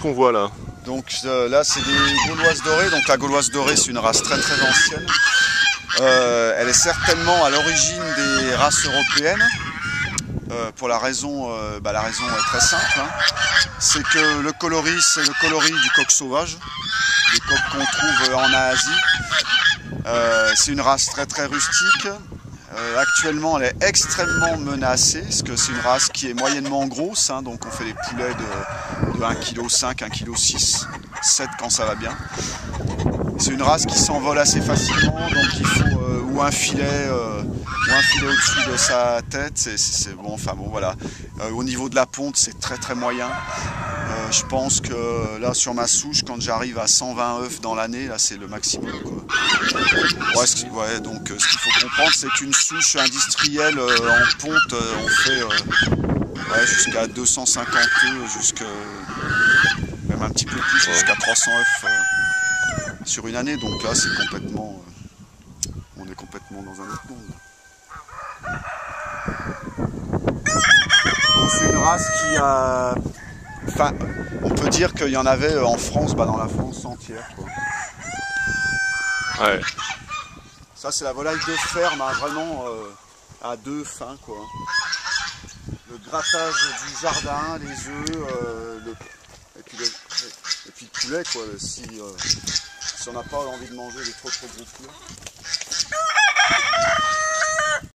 qu'on voit là Donc euh, là, c'est des gauloises dorées. Donc la gauloise dorée, c'est une race très très ancienne. Euh, elle est certainement à l'origine des races européennes. Euh, pour la raison, bah, la raison est très simple. hein. C'est que le coloris, c'est le coloris du coq sauvage, des coqs qu'on trouve en Asie. c'est une race très très rustique. Euh, actuellement, elle est extrêmement menacée, parce que c'est une race qui est moyennement grosse, hein, donc on fait des poulets de, de 1,5 kg, 1,6 kg, 7 quand ça va bien. C'est une race qui s'envole assez facilement, donc il faut euh, ou un filet, euh, ou un filet au-dessus de sa tête. C'est bon, enfin bon, voilà. Euh, au niveau de la ponte, c'est très très moyen. Euh, je pense que là sur ma souche, quand j'arrive à 120 œufs dans l'année, là c'est le maximum. Quoi. Ouais, ce ouais, donc ce qu'il faut comprendre, c'est qu'une souche industrielle en ponte, on fait ouais, jusqu'à 250 œufs, jusqu'à même un petit peu plus, jusqu'à 300 œufs sur une année. Donc là, c'est complètement, est complètement dans un autre monde. C'est une race qui a, enfin, on peut dire qu'il y en avait en France, bah, dans la France entière. quoi. Ouais. Ça, c'est la volaille de ferme, hein, vraiment euh, à deux fins, quoi. Le grattage du jardin, les œufs, euh, le... et, puis le... et puis le poulet, quoi. Si, euh, si on n'a pas envie de manger des trop trop gros